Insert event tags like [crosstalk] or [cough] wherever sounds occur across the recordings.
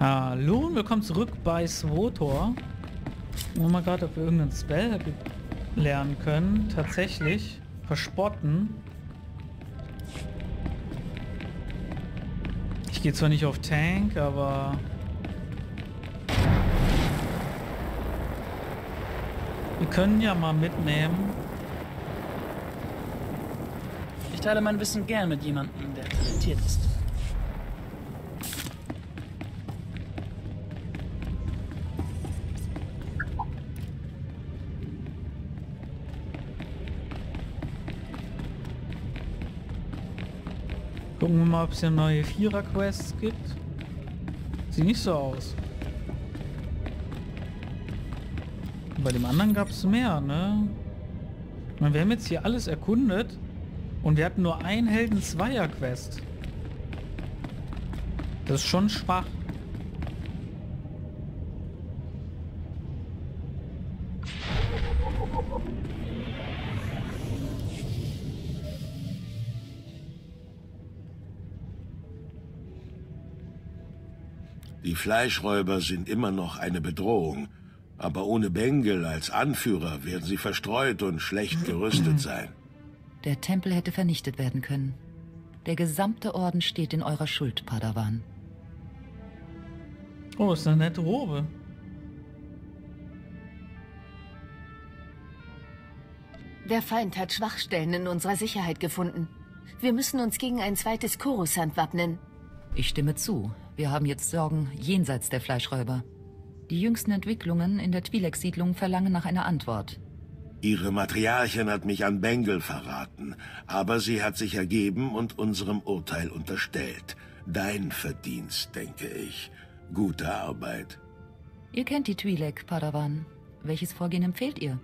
Hallo und willkommen zurück bei Swotor. Wir mal gerade, ob wir irgendeinen Spell lernen können. Tatsächlich. Verspotten. Ich gehe zwar nicht auf Tank, aber... Wir können ja mal mitnehmen. Ich teile mein Wissen gern mit jemandem, der talentiert ist. Gucken wir mal, ob es hier neue Vierer-Quests gibt. Sieht nicht so aus. Bei dem anderen gab es mehr, ne? Ich meine, wir haben jetzt hier alles erkundet und wir hatten nur ein Helden-Zweier-Quest. Das ist schon schwach. Fleischräuber sind immer noch eine Bedrohung, aber ohne Bengel als Anführer werden sie verstreut und schlecht gerüstet sein. Der Tempel hätte vernichtet werden können. Der gesamte Orden steht in eurer Schuld, Padawan. Oh, ist eine nette Robe. Der Feind hat Schwachstellen in unserer Sicherheit gefunden. Wir müssen uns gegen ein zweites Coruscant wappnen. Ich stimme zu. Wir haben jetzt Sorgen jenseits der Fleischräuber. Die jüngsten Entwicklungen in der Twi'lek-Siedlung verlangen nach einer Antwort. Ihre Matriarchin hat mich an Bengel verraten, aber sie hat sich ergeben und unserem Urteil unterstellt. Dein Verdienst, denke ich. Gute Arbeit. Ihr kennt die Twi'lek, Padawan. Welches Vorgehen empfehlt ihr?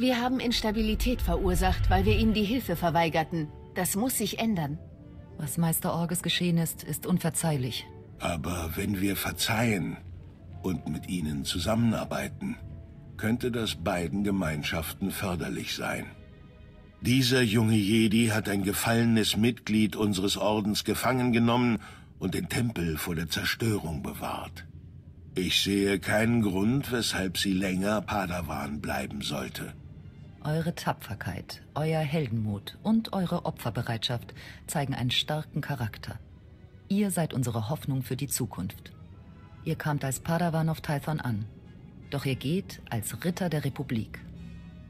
Wir haben Instabilität verursacht, weil wir ihnen die Hilfe verweigerten. Das muss sich ändern. Was Meister Orges geschehen ist, ist unverzeihlich. Aber wenn wir verzeihen und mit ihnen zusammenarbeiten, könnte das beiden Gemeinschaften förderlich sein. Dieser junge Jedi hat ein gefallenes Mitglied unseres Ordens gefangen genommen und den Tempel vor der Zerstörung bewahrt. Ich sehe keinen Grund, weshalb sie länger Padawan bleiben sollte. Eure Tapferkeit, euer Heldenmut und eure Opferbereitschaft zeigen einen starken Charakter. Ihr seid unsere Hoffnung für die Zukunft. Ihr kamt als Padawan auf Tython an. Doch ihr geht als Ritter der Republik.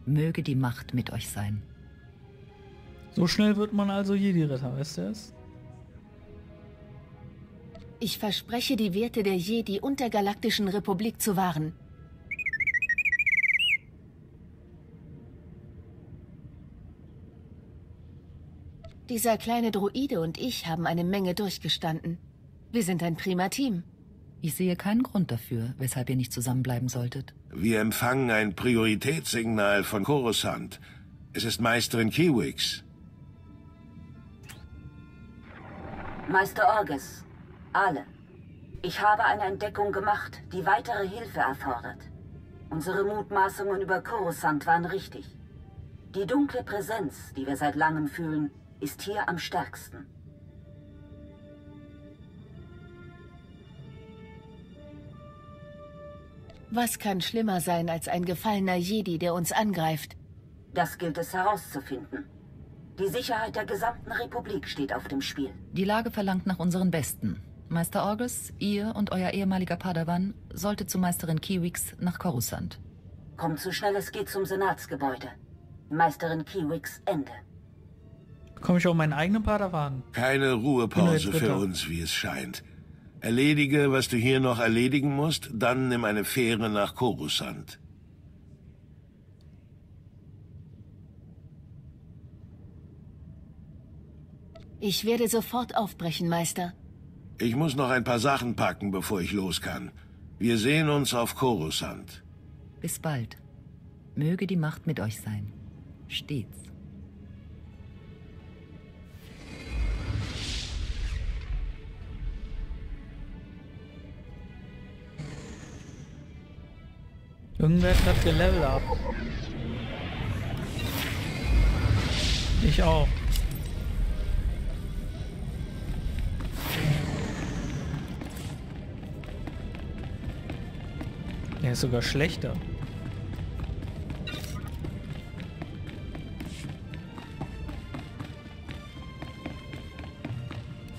Möge die Macht mit euch sein. So schnell wird man also Jedi-Ritter, weißt du es? Ich verspreche, die Werte der Jedi und der Galaktischen Republik zu wahren. Dieser kleine Droide und ich haben eine Menge durchgestanden. Wir sind ein prima Team. Ich sehe keinen Grund dafür, weshalb ihr nicht zusammenbleiben solltet. Wir empfangen ein Prioritätssignal von Coruscant. Es ist Meisterin Kiwix. Meister Orges, alle. Ich habe eine Entdeckung gemacht, die weitere Hilfe erfordert. Unsere Mutmaßungen über Coruscant waren richtig. Die dunkle Präsenz, die wir seit langem fühlen, ist hier am stärksten. Was kann schlimmer sein als ein gefallener Jedi, der uns angreift? Das gilt es herauszufinden. Die Sicherheit der gesamten Republik steht auf dem Spiel. Die Lage verlangt nach unseren Besten. Meister Orgus, ihr und euer ehemaliger Padawan solltet zu Meisterin Kiwix nach Coruscant. Kommt so schnell es geht zum Senatsgebäude. Meisterin Kiwix, Ende. Komme ich auch meinen eigenen Padawan? Keine Ruhepause für uns, wie es scheint. Erledige, was du hier noch erledigen musst, dann nimm eine Fähre nach Coruscant. Ich werde sofort aufbrechen, Meister. Ich muss noch ein paar Sachen packen, bevor ich los kann. Wir sehen uns auf Coruscant. Bis bald. Möge die Macht mit euch sein. Stets. Irgendwer klappt ihr Level ab. Ich auch. Er ist sogar schlechter.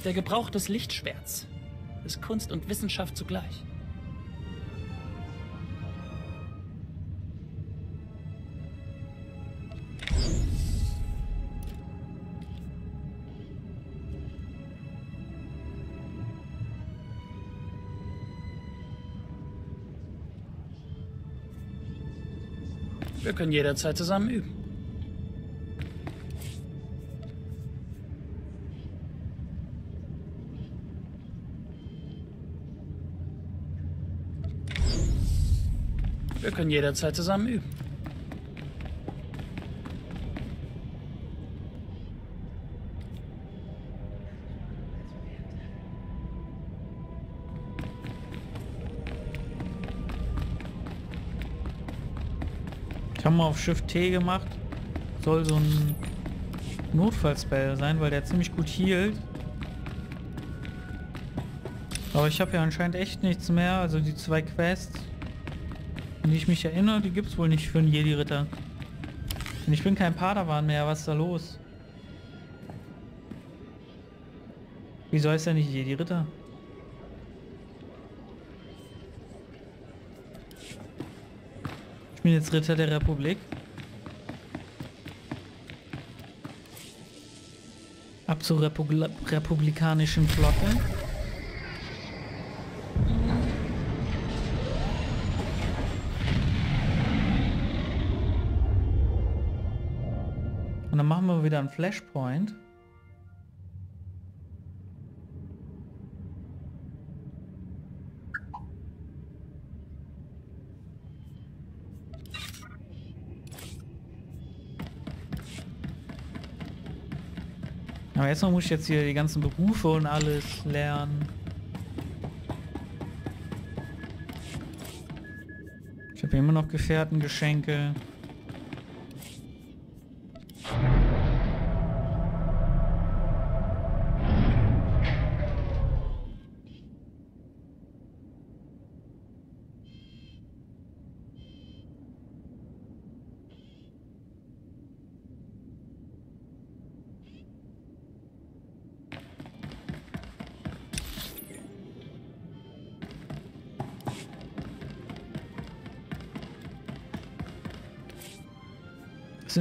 Der Gebrauch des Lichtschwerts ist Kunst und Wissenschaft zugleich. Wir können jederzeit zusammen üben. Wir können jederzeit zusammen üben. Ich habe mal auf Shift T gemacht. Soll so ein Notfallspell sein, weil der ziemlich gut hielt. Aber ich habe ja anscheinend echt nichts mehr. Also die zwei Quests, an die ich mich erinnere, die gibt es wohl nicht für einen Jedi-Ritter. Und ich bin kein Padawan mehr. Was ist da los? Wieso heißt er nicht Jedi-Ritter? Ich bin jetzt Ritter der Republik. Ab zur Republi republikanischen Flotte. Und dann machen wir wieder einen Flashpoint. Aber erstmal muss ich jetzt hier die ganzen Berufe und alles lernen. Ich habe immer noch Gefährtengeschenke. Es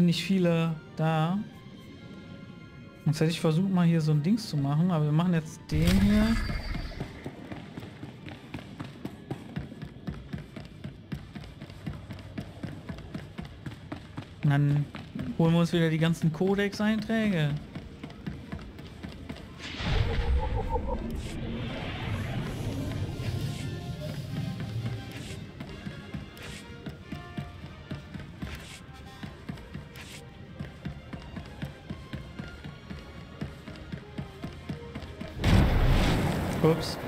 sind nicht viele da. Jetzt hätte ich versucht mal hier so ein Dings zu machen, aber wir machen jetzt den hier. Und dann holen wir uns wieder die ganzen Codex-Einträge. Ups.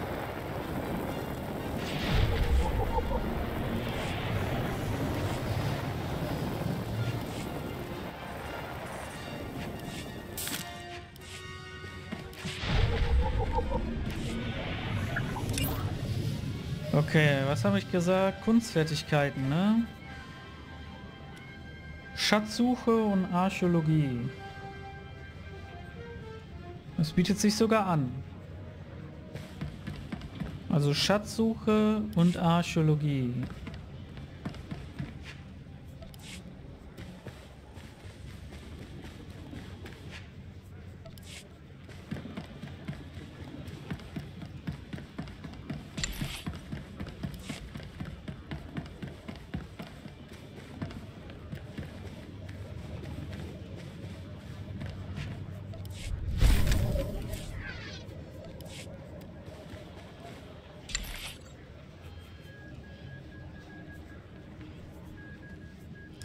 Okay, was habe ich gesagt? Kunstfertigkeiten, ne? Schatzsuche und Archäologie. Das bietet sich sogar an. Also Schatzsuche und Archäologie.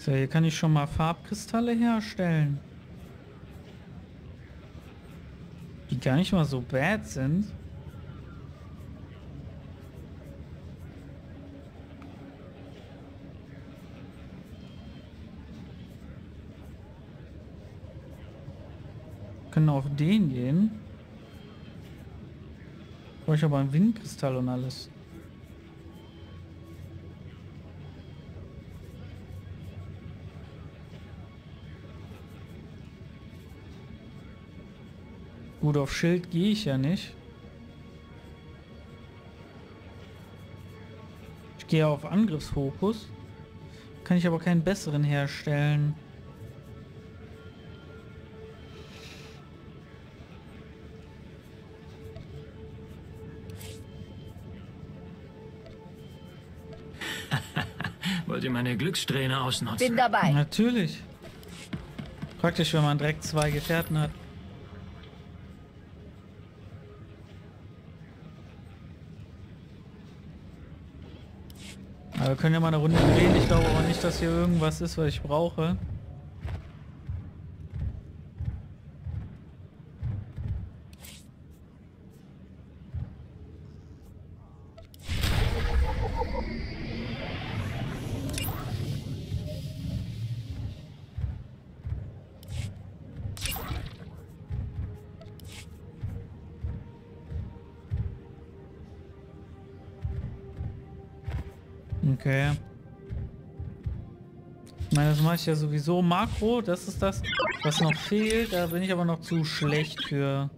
So, hier kann ich schon mal Farbkristalle herstellen. Die gar nicht mal so bad sind. Können auf den gehen. Brauche ich aber einen Windkristall und alles. Gut, auf Schild gehe ich ja nicht. Ich gehe auf Angriffsfokus. Kann ich aber keinen besseren herstellen. [laughs] Wollt ihr meine Glückssträhne ausnutzen? Bin dabei. Natürlich. Praktisch, wenn man direkt zwei Gefährten hat. Können ja mal eine Runde drehen. Ich glaube aber nicht, dass hier irgendwas ist, was ich brauche. Ja sowieso. Makro, das ist das, was noch fehlt. Da bin ich aber noch zu schlecht für.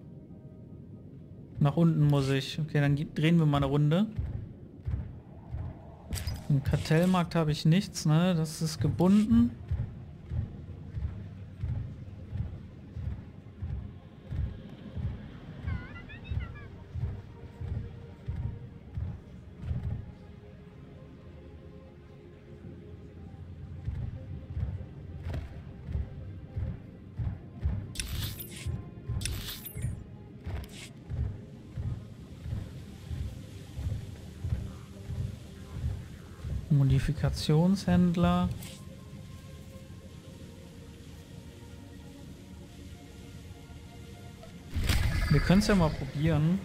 Nach unten muss ich. Okay, dann drehen wir mal eine Runde. Im Kartellmarkt habe ich nichts, ne? Das ist gebunden. Modifikationshändler. Wir können es ja mal probieren.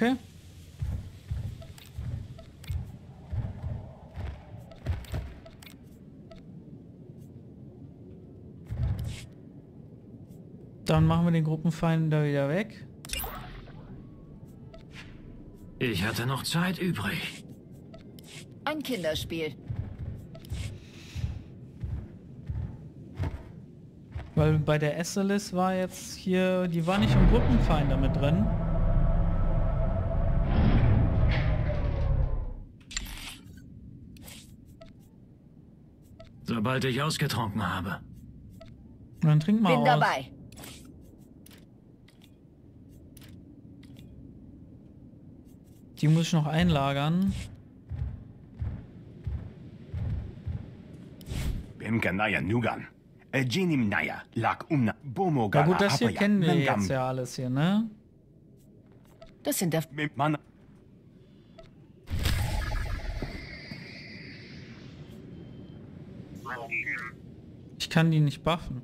Okay. Dann machen wir den Gruppenfeind da wieder weg. Ich hatte noch Zeit übrig. Ein Kinderspiel. Weil bei der Esselis war jetzt hier, die war nicht im Gruppenfeind damit drin. Sobald ich ausgetrunken habe. Dann trink mal Bin aus. dabei. Die muss ich noch einlagern. Bimkanaya Nugan. Jinim Naya, Lak Umna, Bomo Ja gut, das hier Apaya, kennen wir jetzt ja alles hier, ne? Das sind der... Ich kann die nicht buffen.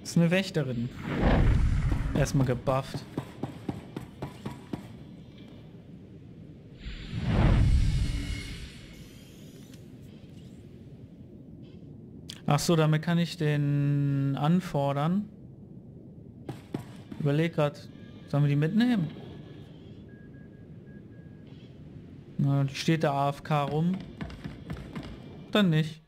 Das ist eine Wächterin. Erstmal gebufft. Ach so, damit kann ich den anfordern. Überleg grad, sollen wir die mitnehmen? Na, die steht da AFK rum. Dann nicht.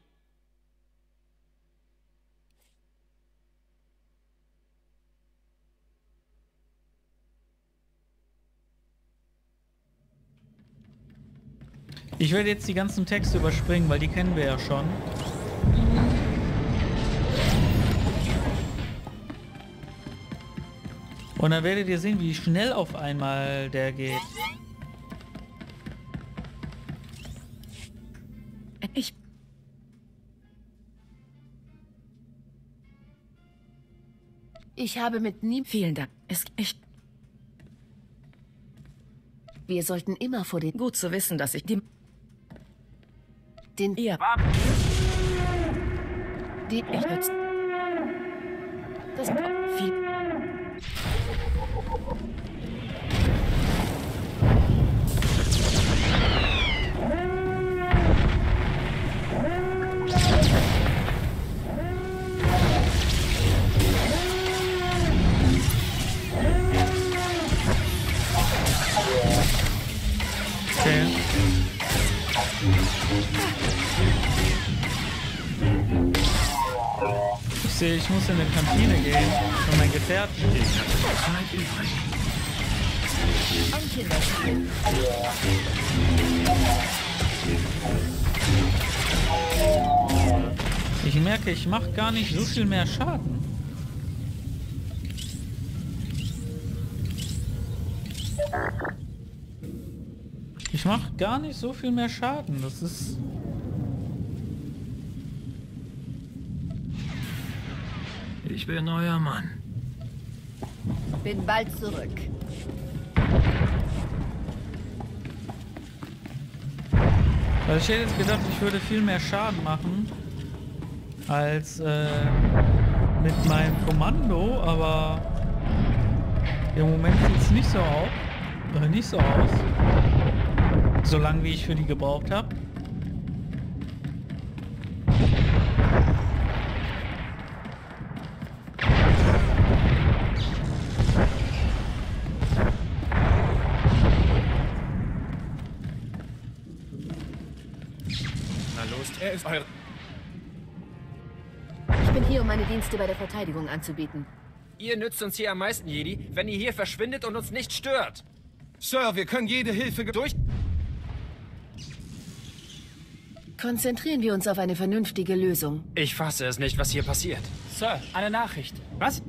Ich werde jetzt die ganzen Texte überspringen, weil die kennen wir ja schon. Und dann werdet ihr sehen, wie schnell auf einmal der geht. Ich habe mit nie... Vielen Dank. Es... Ich... Wir sollten immer vor den... Gut zu wissen, dass ich die... Den... Ihr... Die... Ich. Das... Viel... ich muss in eine Kantine gehen. Für meinen Gefährten. Ich hatte noch Zeit übrig. Ein Kinderspiel. Ich merke, ich mache gar nicht so viel mehr Schaden. Ich mache gar nicht so viel mehr Schaden. Das ist... Ich bin euer Mann. Bin bald zurück. Also ich hätte jetzt gedacht, ich würde viel mehr Schaden machen als äh, mit meinem Kommando, aber im Moment sieht es nicht so aus. Äh, nicht so aus. So lange wie ich für die gebraucht habe. Euer... Ich bin hier, um meine Dienste bei der Verteidigung anzubieten. Ihr nützt uns hier am meisten, Jedi, wenn ihr hier verschwindet und uns nicht stört. Sir, wir können jede Hilfe durch... Konzentrieren wir uns auf eine vernünftige Lösung. Ich fasse es nicht, was hier passiert. Sir, eine Nachricht. Was?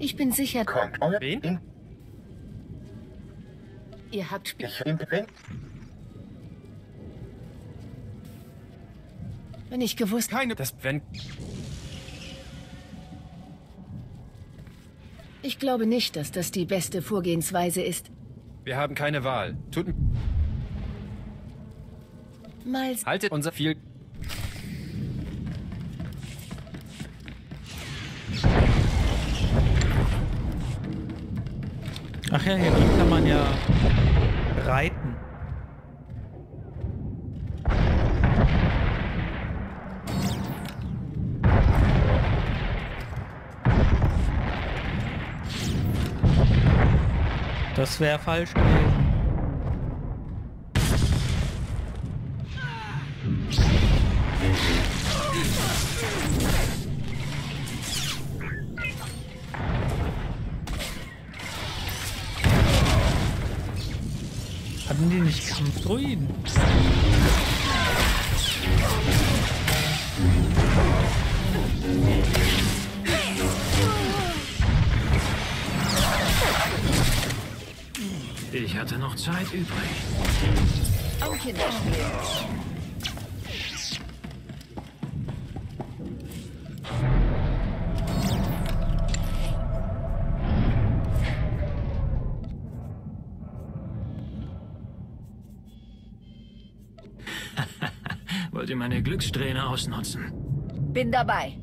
Ich bin sicher, Wen? ihr habt Sp Wenn ich gewusst... Keine... Das... Wenn... Ich glaube nicht, dass das die beste Vorgehensweise ist. Wir haben keine Wahl. Tut... Miles, Haltet unser viel... Ach ja, hier kann man ja reiten. Das wäre falsch gewesen. Wollt ihr meine Glückssträhne ausnutzen? Bin dabei.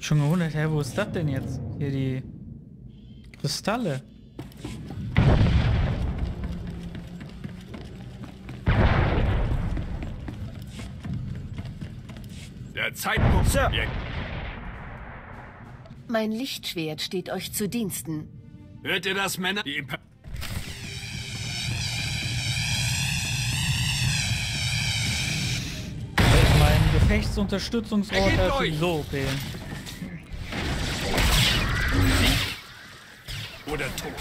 Schon gewundert, hä, wo ist das denn jetzt? Hier die Kristalle. Der Zeitpunkt... Sir! mein Lichtschwert steht euch zu Diensten. Hört ihr das, Männer? Die Imper Mein Gefechtsunterstützungsrohr Ergebt ist sowieso OP. oder Tod.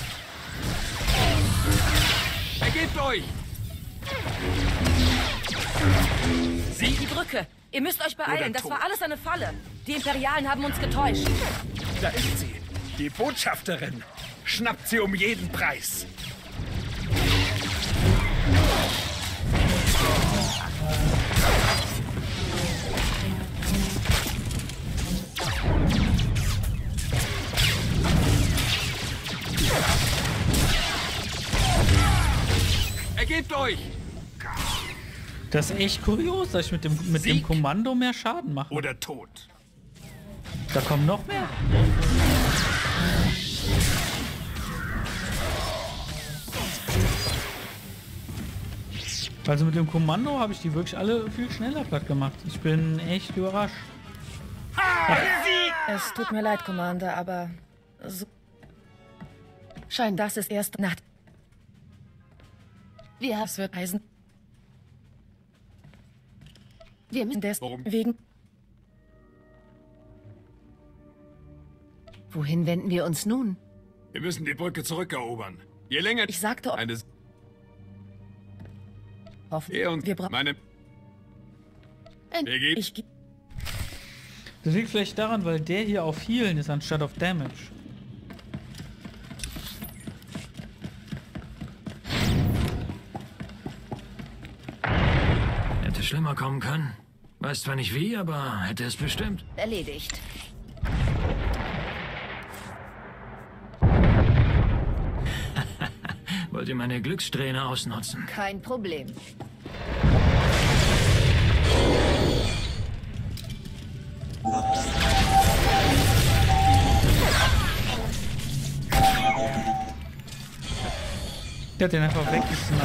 Ergebt euch! Die Brücke. Ihr müsst euch beeilen. Das war alles eine Falle. Die Imperialen haben uns getäuscht. Da ist sie. Die Botschafterin. Schnappt sie um jeden Preis. Ergebt euch! Das ist echt kurios, dass ich mit dem, mit dem. Kommando mehr Schaden mache. Oder Tod. Da kommen noch mehr. Also mit dem Kommando habe ich die wirklich alle viel schneller platt gemacht. Ich bin echt überrascht. Es tut mir leid, Commander, aber so Scheint das ist erst Nacht. Wir haben... Es wird Eisen. Wir müssen... Deswegen. Wohin wenden wir uns nun? Wir müssen die Brücke zurückerobern. Je länger Ich sagte euch. Hoffen. Er und Wir brauchen. meine geben Ich ge- Das liegt vielleicht daran, weil der hier auf Healen ist anstatt auf Damage. Hätte schlimmer kommen können. Weiß zwar nicht wie, aber hätte es bestimmt. Erledigt. Wollt ihr meine Glückssträhne ausnutzen? Kein Problem. Der hat den einfach weggesniped.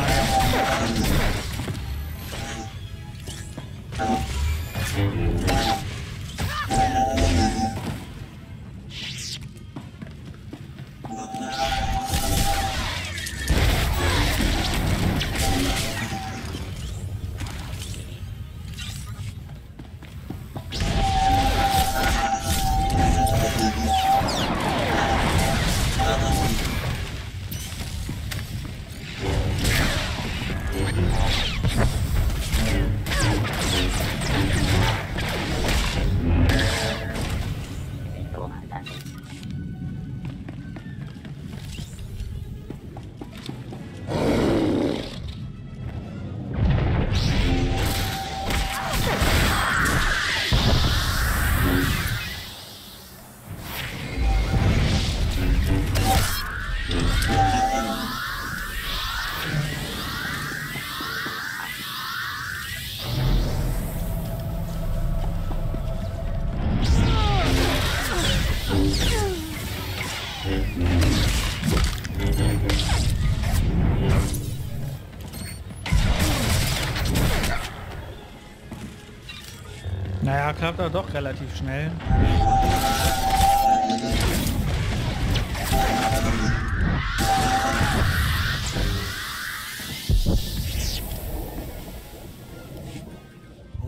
Klappt er doch relativ schnell.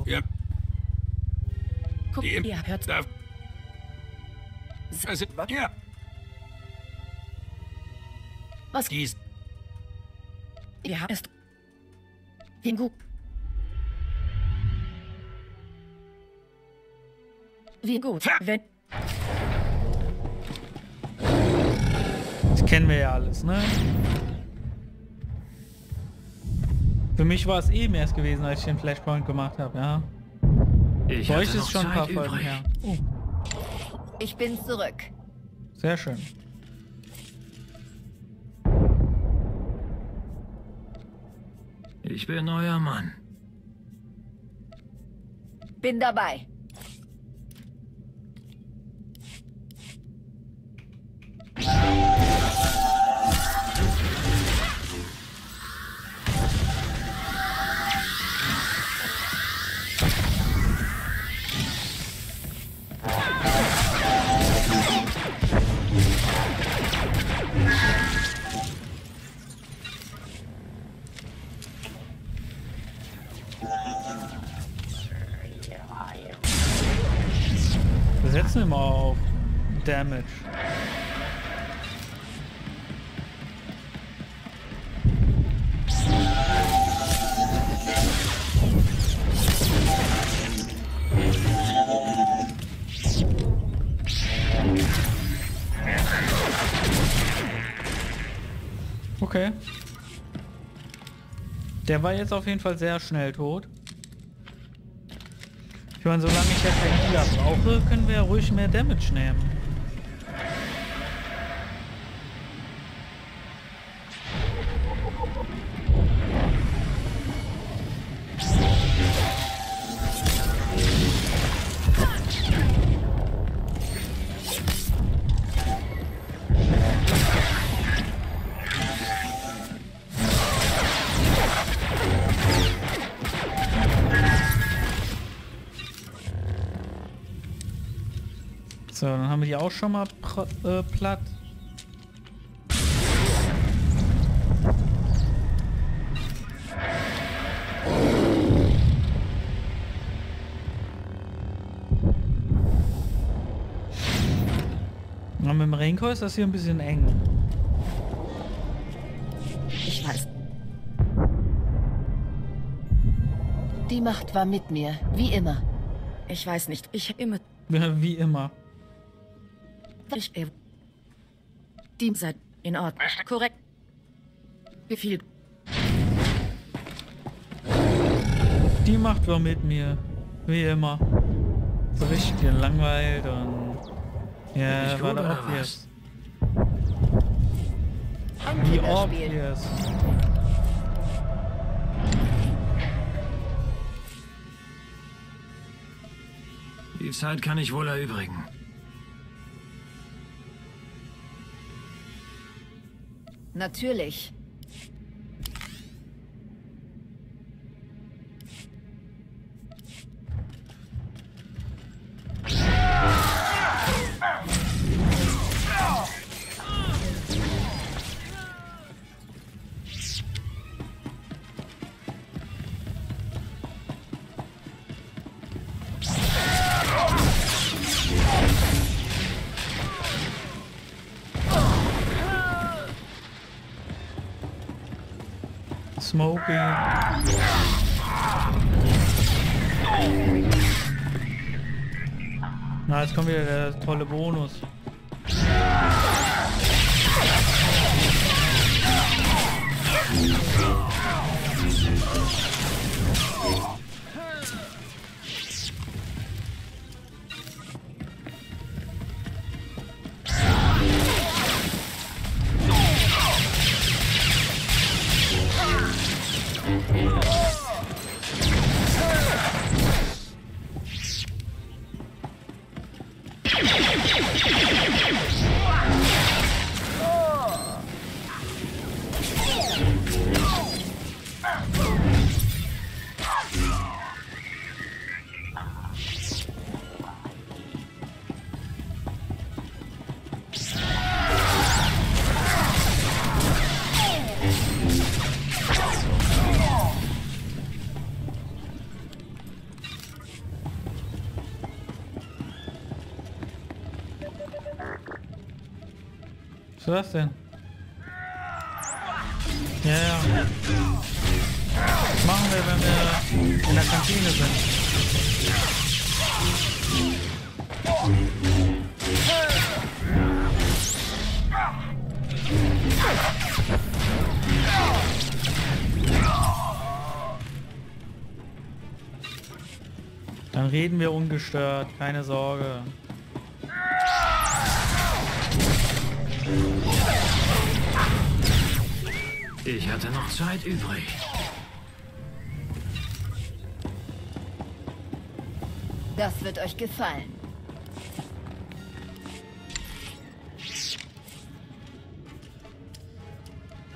Ja, Guck, ihr hört. da. Also, ja, Was? dies. Wir haben es. Wie gut. Wenn. Das kennen wir ja alles, ne? Für mich war es eben erst gewesen, als ich den Flashpoint gemacht habe, ja. Ich Bei euch ist schon ein paar Zeit Folgen her. Oh, Ich bin zurück. sehr schön. Ich bin euer Mann. Bin dabei. Der war jetzt auf jeden Fall sehr schnell tot. Ich meine, solange ich ja keinen Healer brauche, können wir ja ruhig mehr Damage nehmen. So, dann haben wir die auch schon mal äh, platt. Na, mit dem Renko ist das hier ein bisschen eng. Ich weiß. Die Macht war mit mir, wie immer. Ich weiß nicht, ich immer. Ja, [laughs] wie immer. Ich. Äh, die seid in Ordnung. Korrekt. Wie viel? Die Macht war mit mir. Wie immer. So richtig gelangweilt und. Ja, war da oder obvious. Ein Wie obvious. Die Zeit kann ich wohl erübrigen. Natürlich. Smokey. Na, jetzt kommt wieder der tolle Bonus. Das denn? Ja, ja. Das machen wir, wenn wir in der Kantine sind. Dann reden wir ungestört, keine Sorge. Zeit übrig. Das wird euch gefallen.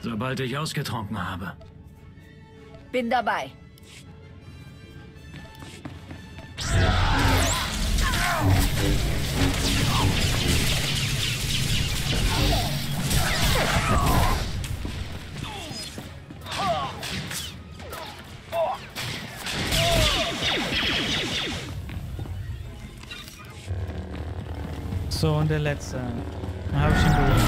Sobald ich ausgetrunken habe. Bin dabei. Und der letzte. Dann habe ich ihn durch.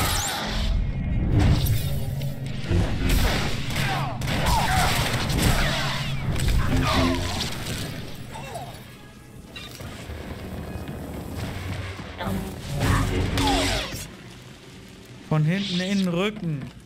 Von hinten in den Rücken.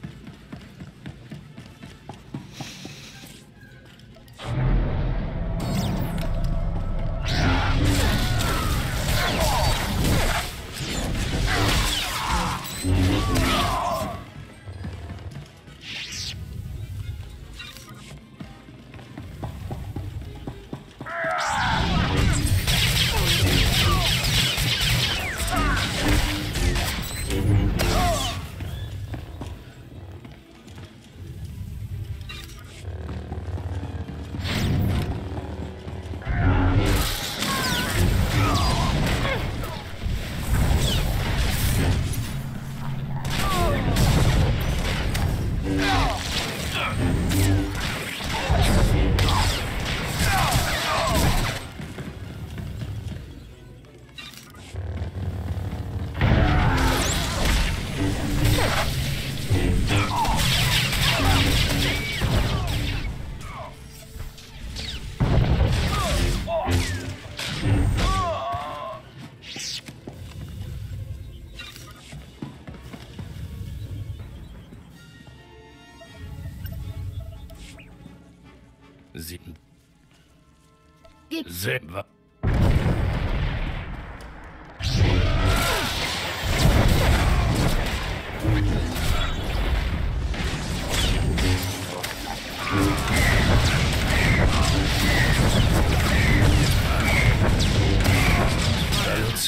Gib. Silber.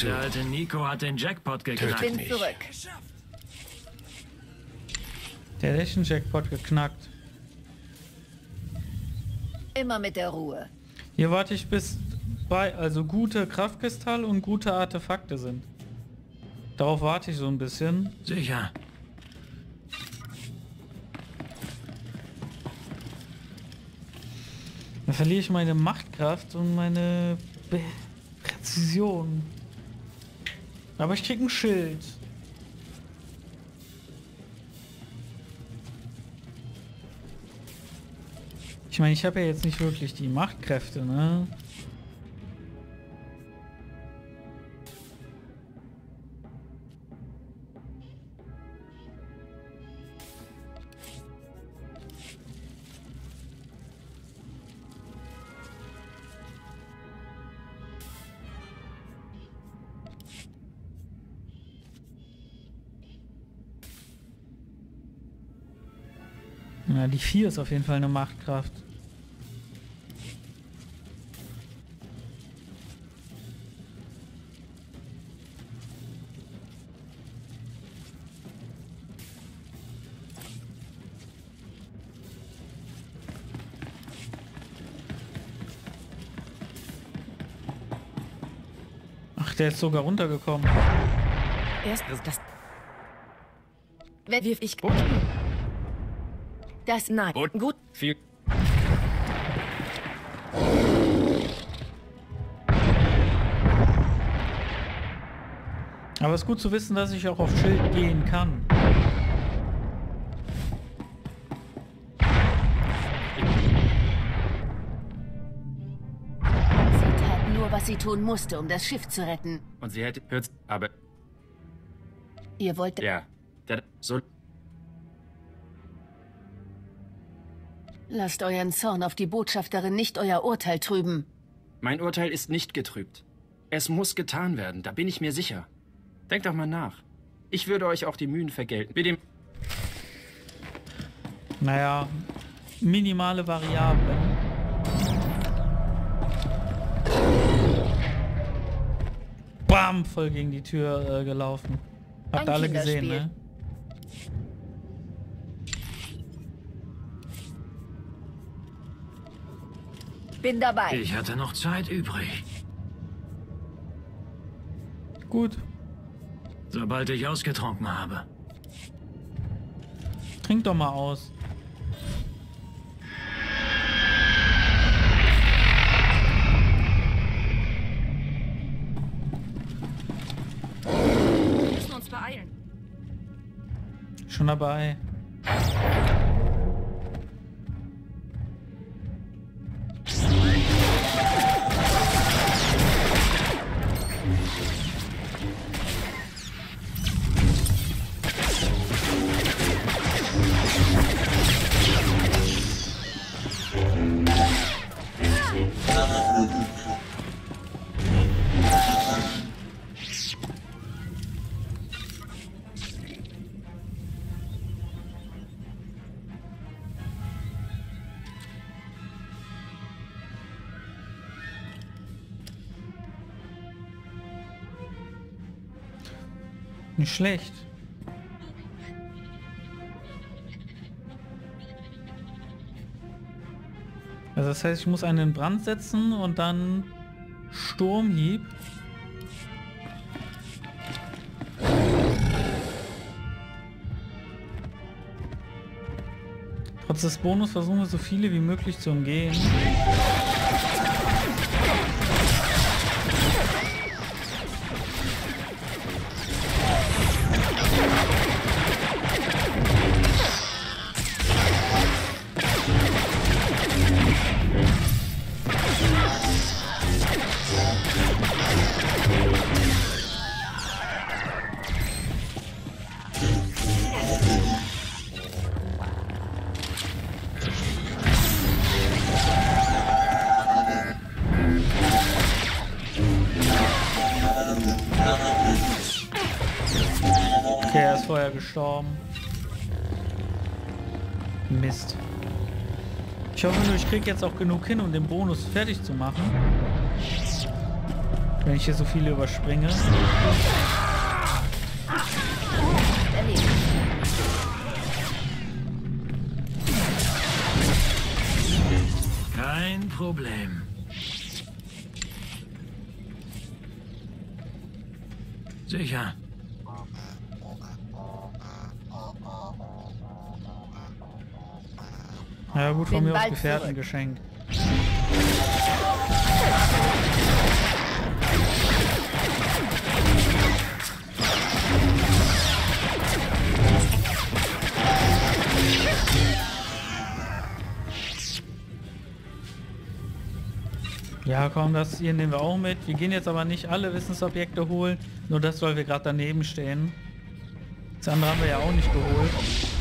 Der alte Nico hat den Jackpot geknackt. Ich bin zurück. Der hat echt einen Jackpot geknackt. Immer mit der Ruhe. Hier warte ich bis bei, also gute Kraftkristalle und gute Artefakte sind. Darauf warte ich so ein bisschen. Sicher. Dann verliere ich meine Machtkraft und meine Be Präzision. Aber ich krieg ein Schild. Ich meine, ich habe ja jetzt nicht wirklich die Machtkräfte, ne? Ja, die 4 ist auf jeden Fall eine Machtkraft. Ach, der ist sogar runtergekommen. Erst das. Wenn wir ich. Das Nein. Gut. Gut. Viel. Aber es ist gut zu wissen, dass ich auch auf Schild gehen kann. Sie tat nur, was sie tun musste, um das Schiff zu retten. Und sie hätte. Hört's. Aber. Ihr wollt... Ja. Der, so. Lasst euren Zorn auf die Botschafterin nicht euer Urteil trüben. Mein Urteil ist nicht getrübt. Es muss getan werden, da bin ich mir sicher. Denkt doch mal nach. Ich würde euch auch die Mühen vergelten. Mit dem. Naja, minimale Variablen. Bam, voll gegen die Tür äh, gelaufen. Habt ihr alle gesehen, ne? Bin dabei. Ich hatte noch Zeit übrig. Gut, Sobald ich ausgetrunken habe. trink doch mal aus. Wir müssen uns beeilen. Schon dabei. Schlecht. Also das heißt, ich muss einen in Brand setzen und dann Sturmhieb. Trotz des Bonus versuchen wir so viele wie möglich zu umgehen. Gestorben. Mist. Ich hoffe nur, ich krieg jetzt auch genug hin, um den Bonus fertig zu machen. Wenn ich hier so viele überspringe. Kein Problem. Sicher. Ja gut, von mir aus Gefährten geschenkt. Ja, komm, das hier nehmen wir auch mit. Wir gehen jetzt aber nicht alle Wissensobjekte holen. Nur das, weil wir gerade daneben stehen. Das andere haben wir ja auch nicht geholt.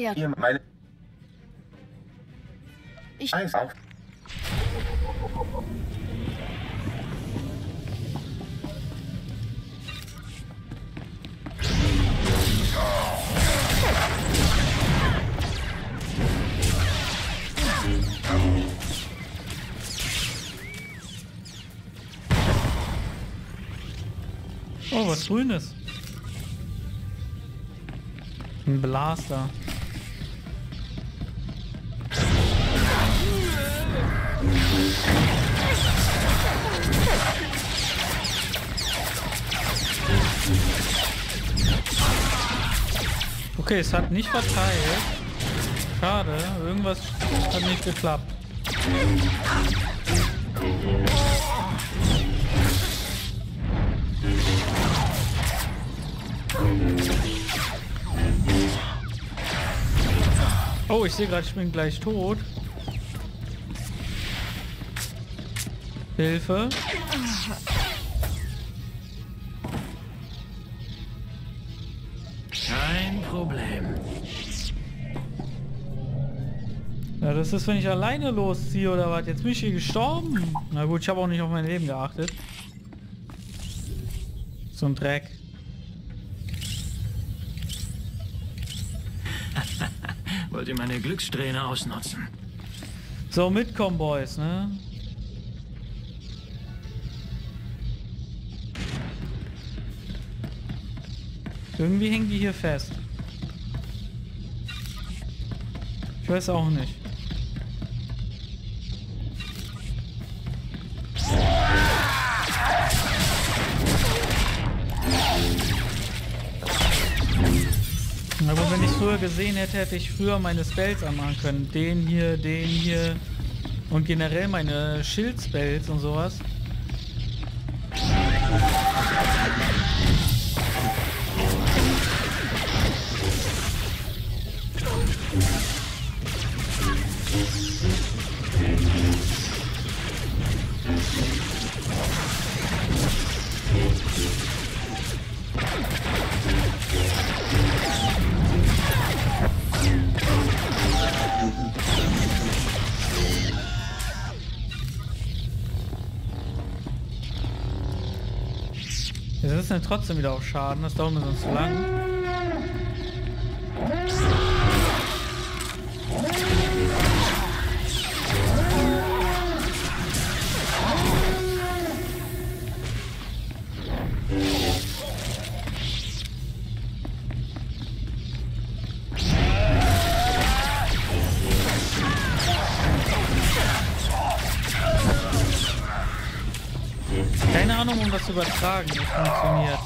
Euer... Ihr meine... Ich... Eins auf. Oh, was Grünes. Ein Blaster. Okay, es hat nicht verteilt. Schade, irgendwas hat nicht geklappt. Oh, ich sehe gerade, ich bin gleich tot. Hilfe. Kein Problem. Ja, das ist, wenn ich alleine losziehe oder was. Jetzt bin ich hier gestorben. Na gut, ich habe auch nicht auf mein Leben geachtet. So ein Dreck. [laughs] Wollt ihr meine Glückssträhne ausnutzen? So, mitkommen, Boys, ne? Irgendwie hängen die hier fest. Weiß auch nicht. Aber wenn ich früher gesehen hätte, hätte ich früher meine Spells anmachen können. Den hier, den hier und generell meine Schild-Spells und sowas. Trotzdem wieder auf Schaden, das dauert mir sonst zu lang. Keine Ahnung, um das zu übertragen, es funktioniert.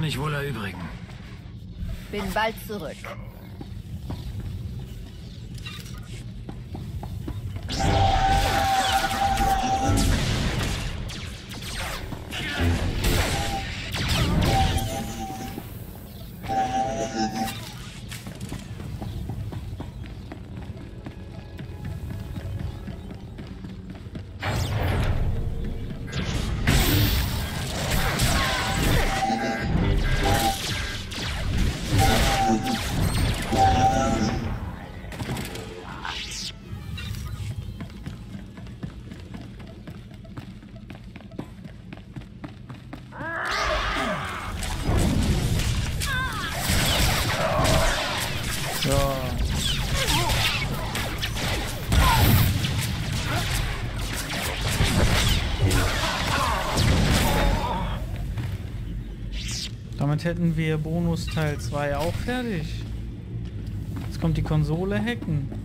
Kann ich wohl erübrigen. Bin bald zurück. Damit hätten wir Bonus Teil 2 auch fertig. Jetzt kommt die Konsole hacken. Hacken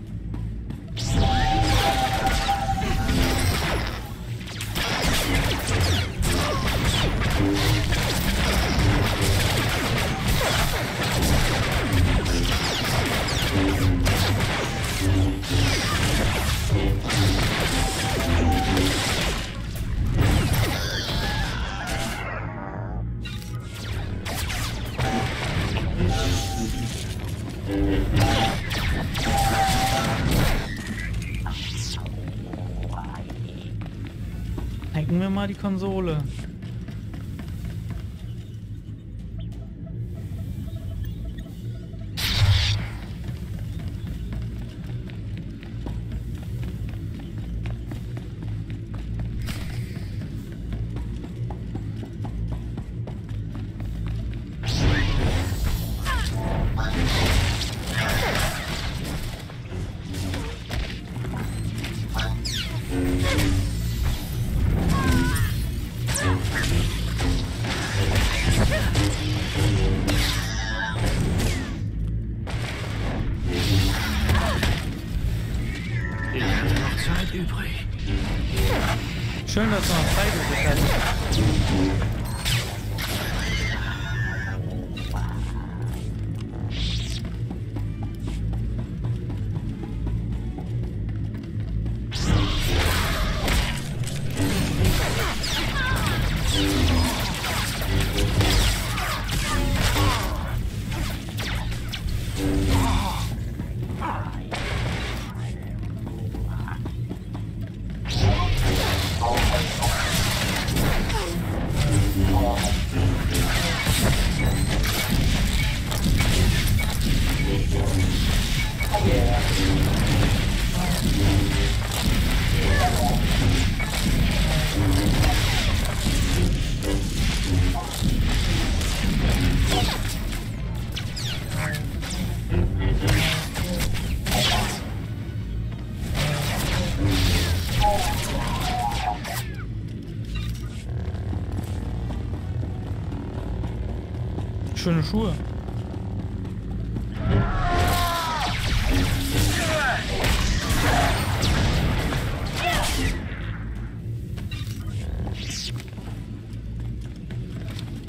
Schöne Schuhe.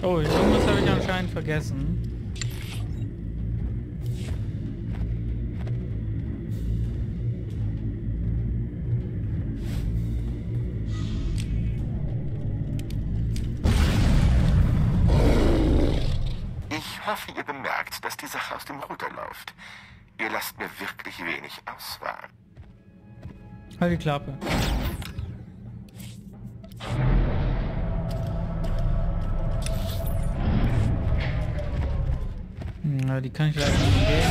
Oh, irgendwas habe ich anscheinend vergessen. Die Klappe. Na, die kann ich leider nicht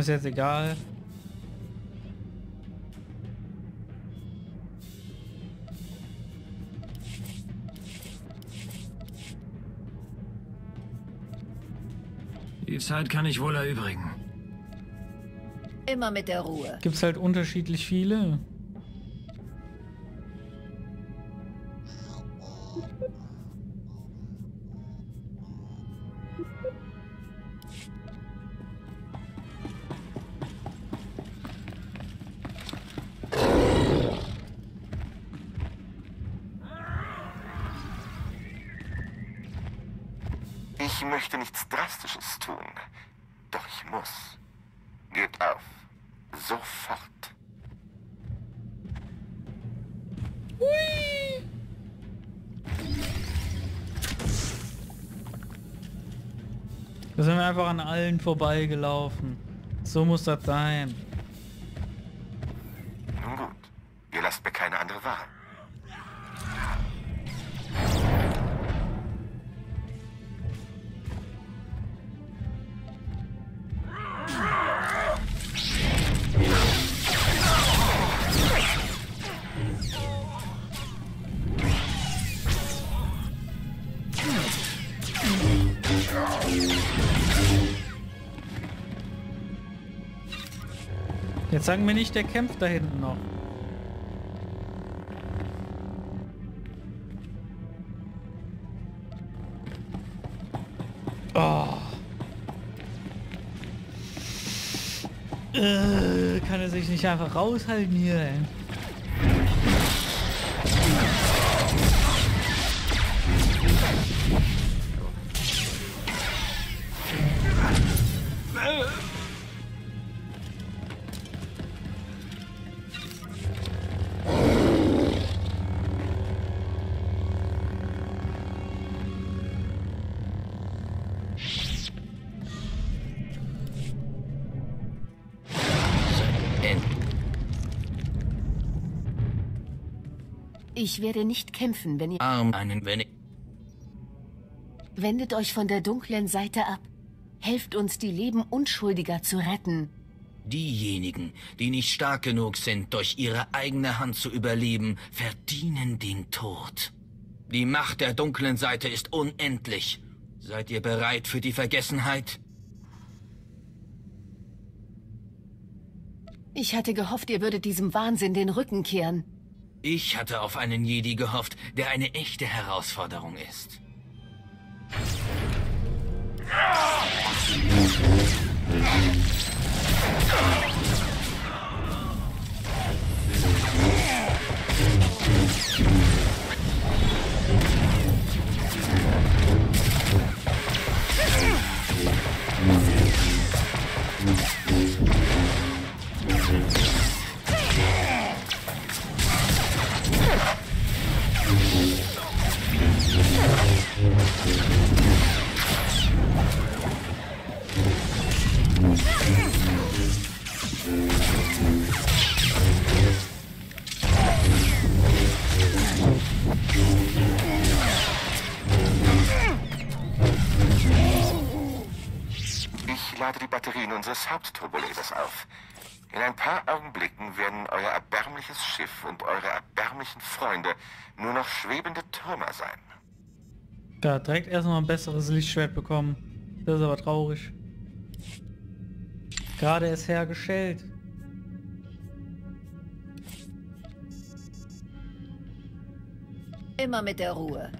ist jetzt egal. Die Zeit kann ich wohl erübrigen. Immer mit der Ruhe. Gibt's halt unterschiedlich viele. Möchte nichts Drastisches tun. Doch ich muss. Gebt auf. Sofort. Da sind wir einfach an allen vorbeigelaufen. So muss das sein. Sagen wir nicht, der kämpft da hinten noch. Oh. Äh, kann er sich nicht einfach raushalten hier, ey. Ich werde nicht kämpfen, wenn ihr... Arm einen wenig. Wendet euch von der dunklen Seite ab. Helft uns, die Leben Unschuldiger zu retten. Diejenigen, die nicht stark genug sind, durch ihre eigene Hand zu überleben, verdienen den Tod. Die Macht der dunklen Seite ist unendlich. Seid ihr bereit für die Vergessenheit? Ich hatte gehofft, ihr würdet diesem Wahnsinn den Rücken kehren. Ich hatte auf einen Jedi gehofft, der eine echte Herausforderung ist. Ich lade die Batterien unseres Hauptturboladers auf. In ein paar Augenblicken werden euer erbärmliches Schiff und eure erbärmlichen Freunde nur noch schwebende Trümmer sein. Ja, direkt erstmal ein besseres Lichtschwert bekommen. Das ist aber traurig. Gerade ist hergestellt. Immer mit der Ruhe.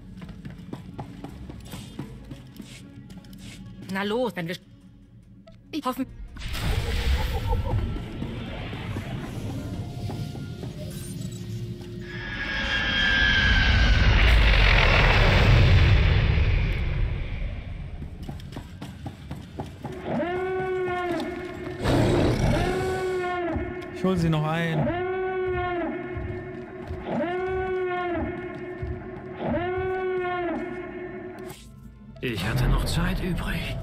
Na los, wenn wir... Ich hoffe... hol sie noch ein. Ich hatte noch Zeit übrig.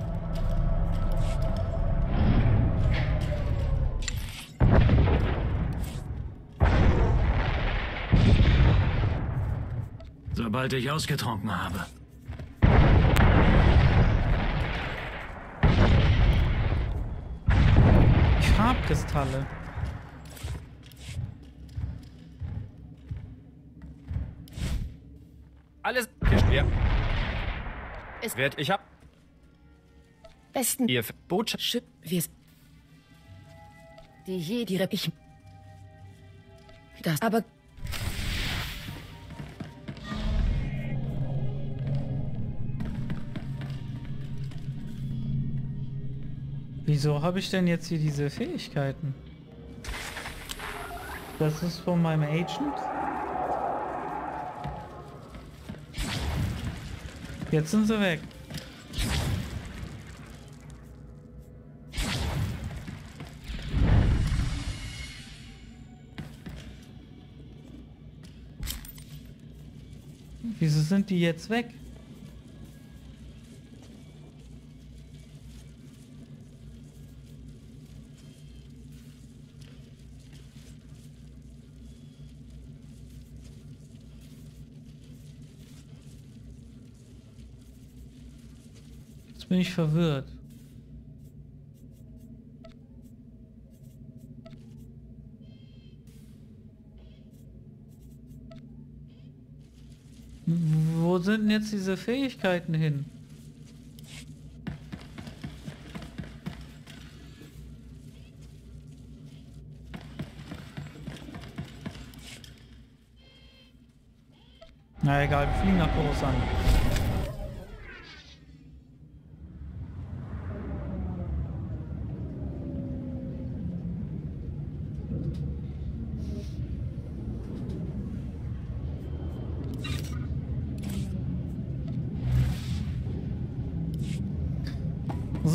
Sobald ich ausgetrunken habe. Farbkristalle. Alles. Hier, ja. Es Werd ich hab. besten... Ihr Botschaft... Wir... Die Jedi... Ich... Das... Aber... Wieso habe ich denn jetzt hier diese Fähigkeiten? Das ist von meinem Agent? Jetzt sind sie weg. Wieso sind die jetzt weg? Jetzt bin ich verwirrt. Wo sind denn jetzt diese Fähigkeiten hin? Na egal, wir fliegen nach Coruscant.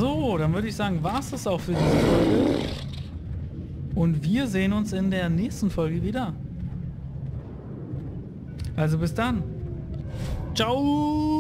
So, dann würde ich sagen, war es das auch für diese Folge. Und wir sehen uns in der nächsten Folge wieder. Also bis dann. Ciao.